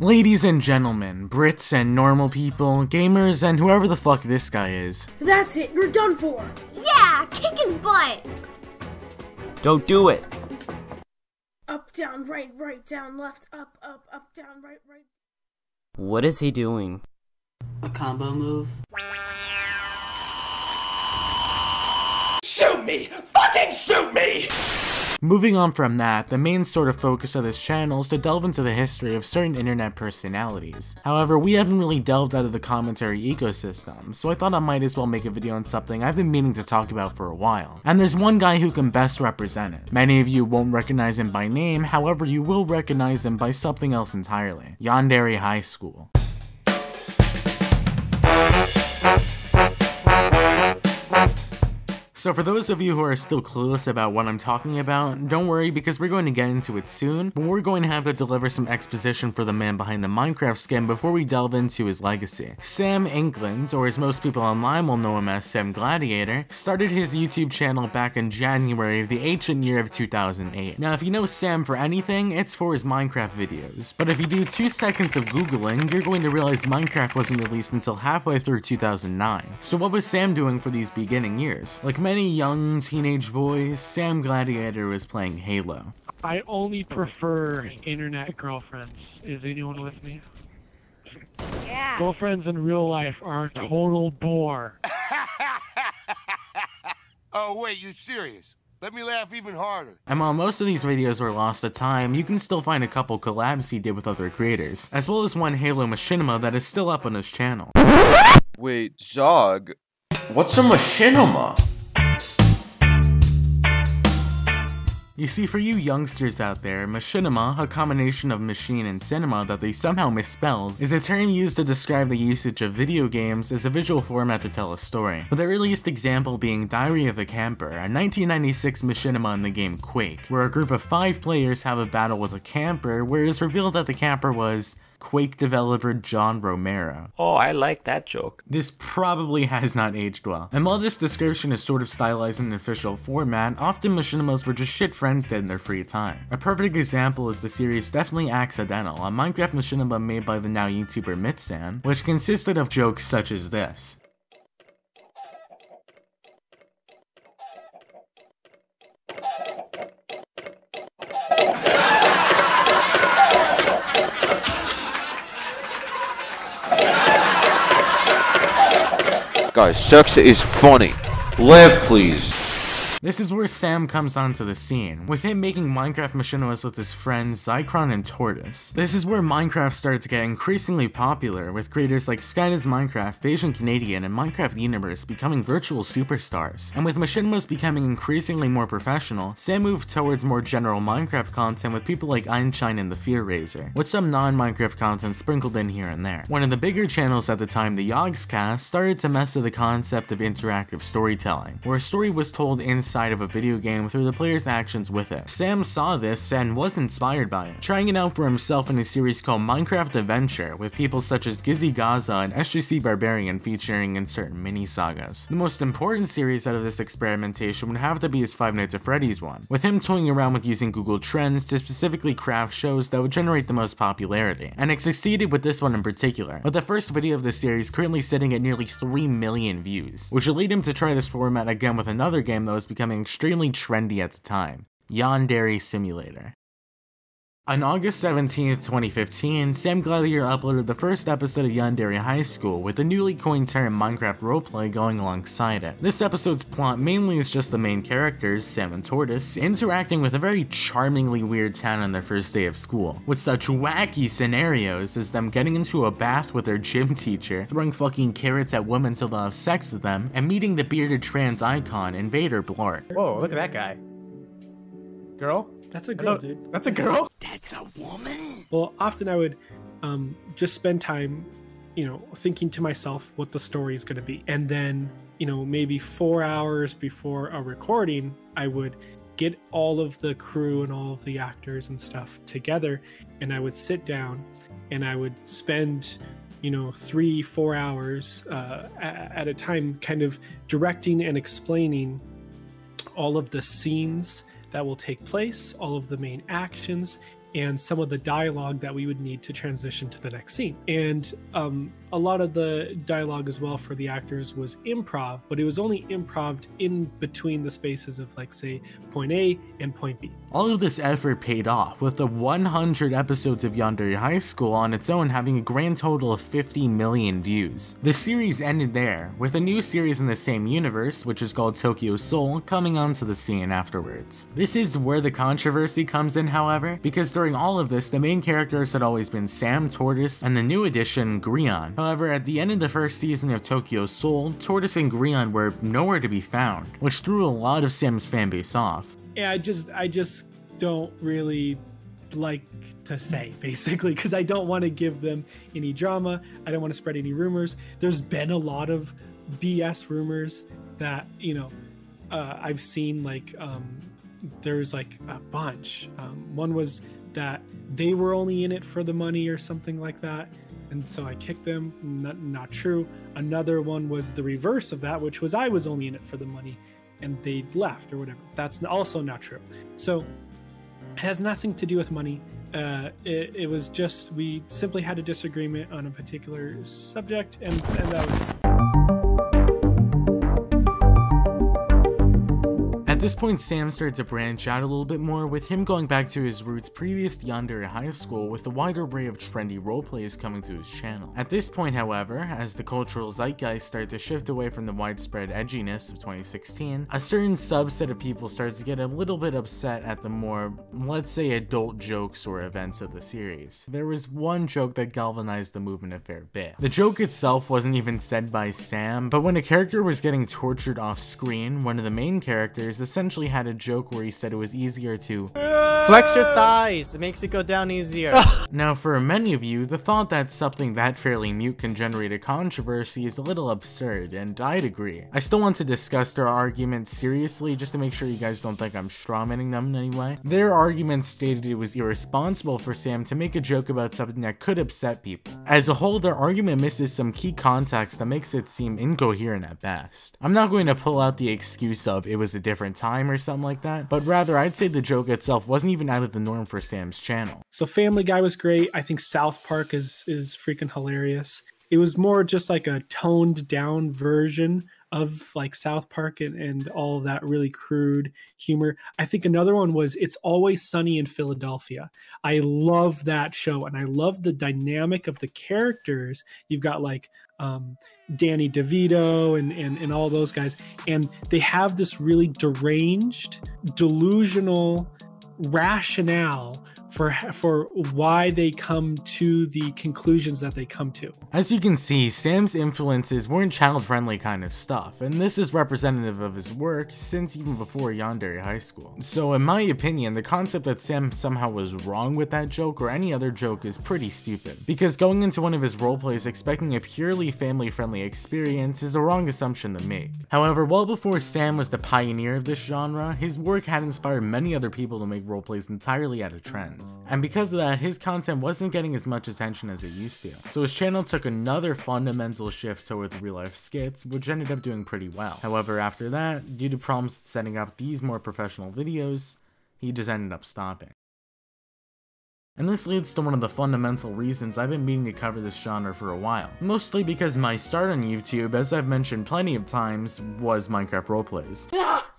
Ladies and gentlemen, Brits and normal people, gamers, and whoever the fuck this guy is. That's it, you're done for. Yeah, kick his butt. Don't do it. Up, down, right, right, down, left, up, up, up, down, right, right. What is he doing? A combo move. Shoot me! Fucking shoot me! Moving on from that, the main sort of focus of this channel is to delve into the history of certain internet personalities. However, we haven't really delved out of the commentary ecosystem, so I thought I might as well make a video on something I've been meaning to talk about for a while. And there's one guy who can best represent it. Many of you won't recognize him by name, however you will recognize him by something else entirely. Yandere High School. So for those of you who are still clueless about what I'm talking about, don't worry because we're going to get into it soon, but we're going to have to deliver some exposition for the man behind the Minecraft skin before we delve into his legacy. Sam England, or as most people online will know him as Sam Gladiator, started his YouTube channel back in January of the ancient year of 2008. Now if you know Sam for anything, it's for his Minecraft videos, but if you do 2 seconds of googling, you're going to realize Minecraft wasn't released until halfway through 2009. So what was Sam doing for these beginning years? Like many young teenage boys, Sam Gladiator was playing Halo. I only prefer internet girlfriends. Is anyone with me? Yeah. Girlfriends in real life are a total bore. oh, wait, you serious? Let me laugh even harder. And while most of these videos were lost to time, you can still find a couple collabs he did with other creators, as well as one Halo Machinima that is still up on his channel. Wait, Zog, what's a machinima? You see, for you youngsters out there, machinima, a combination of machine and cinema that they somehow misspelled, is a term used to describe the usage of video games as a visual format to tell a story. With the earliest example being Diary of a Camper, a 1996 machinima in the game Quake, where a group of five players have a battle with a camper, where it is revealed that the camper was Quake developer John Romero. Oh, I like that joke. This probably has not aged well. And while this description is sort of stylized in an official format, often machinimas were just shit friends did in their free time. A perfect example is the series Definitely Accidental, a Minecraft machinima made by the now YouTuber Mitsan, which consisted of jokes such as this. Guys, sex is funny. Laugh, please. This is where Sam comes onto the scene, with him making Minecraft machinimas with his friends Zycron and Taurtis. This is where Minecraft started to get increasingly popular, with creators like Skydoes Minecraft, Bajan Canadian, and Minecraft Universe becoming virtual superstars. And with machinimas becoming increasingly more professional, Sam moved towards more general Minecraft content with people like Einstein and the Fear Raiser, with some non-Minecraft content sprinkled in here and there. One of the bigger channels at the time, the Yogscast, started to mess with the concept of interactive storytelling, where a story was told in inside of a video game through the player's actions with it. Sam saw this and was inspired by it, trying it out for himself in a series called Minecraft Adventure, with people such as Gizzy Gazza and SGC Barbarian featuring in certain mini sagas. The most important series out of this experimentation would have to be his Five Nights at Freddy's one, with him toying around with using Google Trends to specifically craft shows that would generate the most popularity, and it succeeded with this one in particular, with the first video of the series currently sitting at nearly 3 million views, which would lead him to try this format again with another game that was becoming extremely trendy at the time, Yandere Simulator. On August 17, 2015, Sam Gladiator uploaded the first episode of Yandere High School with the newly coined term Minecraft roleplay going alongside it. This episode's plot mainly is just the main characters, Sam and Taurtis, interacting with a very charmingly weird town on their first day of school, with such wacky scenarios as them getting into a bath with their gym teacher, throwing fucking carrots at women till they'll have sex with them, and meeting the bearded trans icon, Invader Blart. Whoa, look at that guy. Girl? That's a girl, dude. That's a girl? That's a woman? Well, often I would um, just spend time, you know, thinking to myself what the story is going to be. And then, you know, maybe four hours before a recording, I would get all of the crew and all of the actors and stuff together. And I would sit down and I would spend you know three four hours uh, at a time kind of directing and explaining all of the scenes that will take place, all of the main actions, and some of the dialogue that we would need to transition to the next scene. And um, a lot of the dialogue as well for the actors was improv, but it was only improv in between the spaces of, like, say, point A and point B. All of this effort paid off, with the 100 episodes of Yandere High School on its own having a grand total of 50 million views. The series ended there, with a new series in the same universe, which is called Tokyo Soul, coming onto the scene afterwards. This is where the controversy comes in, however, because during all of this, the main characters had always been Sam Taurtis and the new addition, Grian. However, at the end of the first season of Tokyo Soul, Taurtis and Grian were nowhere to be found, which threw a lot of Sam's fanbase off. Yeah, I just I just don't really like to say basically because I don't want to give them any drama. I don't want to spread any rumors. There's been a lot of BS rumors that you know uh, I've seen like um, there's like a bunch. Um, one was that they were only in it for the money or something like that. And so I kicked them. Not, not true. Another one was the reverse of that, which was I was only in it for the money and they left or whatever. That's also not true. So it has nothing to do with money. Uh, it, it was just we simply had a disagreement on a particular subject, and, and that was. This point, Sam started to branch out a little bit more, with him going back to his roots previous Yandere High School with a wider array of trendy roleplays coming to his channel. At this point, however, as the cultural zeitgeist started to shift away from the widespread edginess of 2016, a certain subset of people started to get a little bit upset at the more, let's say, adult jokes or events of the series. There was one joke that galvanized the movement a fair bit. The joke itself wasn't even said by Sam, but when a character was getting tortured off screen, one of the main characters had a joke where he said it was easier to flex your thighs. It makes it go down easier. now, for many of you, the thought that something that fairly mute can generate a controversy is a little absurd, and I'd agree. I still want to discuss their arguments seriously just to make sure you guys don't think I'm strawmanning them in any way. Their argument stated it was irresponsible for Sam to make a joke about something that could upset people. As a whole, their argument misses some key context that makes it seem incoherent at best. I'm not going to pull out the excuse of it was a different time or something like that, but rather I'd say the joke itself wasn't even out of the norm for Sam's channel. So Family Guy was great. I think South Park is is freaking hilarious. It was more just like a toned down version of like South Park and, and all of that really crude humor. I think another one was It's Always Sunny in Philadelphia. I love that show and I love the dynamic of the characters. You've got like um, Danny DeVito and, and and all those guys, and they have this really deranged, delusional rationale for for why they come to the conclusions that they come to. As you can see, Sam's influences weren't child-friendly kind of stuff, and this is representative of his work since even before Yandere High School. So in my opinion, the concept that Sam somehow was wrong with that joke or any other joke is pretty stupid, because going into one of his roleplays expecting a purely family-friendly experience is a wrong assumption to make. However, well before Sam was the pioneer of this genre, his work had inspired many other people to make roleplays entirely out of trends. And because of that, his content wasn't getting as much attention as it used to. So his channel took another fundamental shift towards real life skits, which ended up doing pretty well. However, after that, due to problems setting up these more professional videos, he just ended up stopping. And this leads to one of the fundamental reasons I've been meaning to cover this genre for a while. Mostly because my start on YouTube, as I've mentioned plenty of times, was Minecraft roleplays.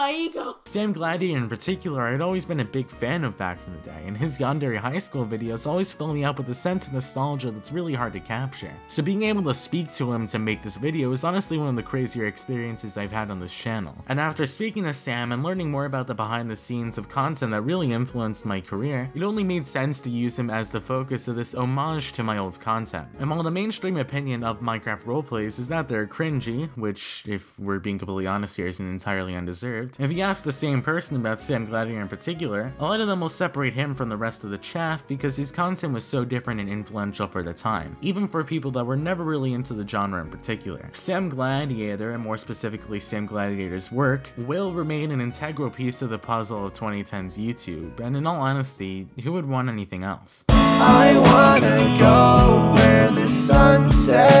My ego! Sam Gladiator in particular I'd always been a big fan of back in the day, and his Yandere High School videos always fill me up with a sense of nostalgia that's really hard to capture. So being able to speak to him to make this video is honestly one of the crazier experiences I've had on this channel. And after speaking to Sam and learning more about the behind the scenes of content that really influenced my career, it only made sense to use him as the focus of this homage to my old content. And while the mainstream opinion of Minecraft roleplays is that they're cringy, which if we're being completely honest here isn't entirely undeserved, if you ask the same person about Sam Gladiator in particular, a lot of them will separate him from the rest of the chaff because his content was so different and influential for the time, even for people that were never really into the genre in particular. Sam Gladiator, and more specifically Sam Gladiator's work, will remain an integral piece of the puzzle of 2010's YouTube, and in all honesty, who would want anything else? I wanna go where the sunset is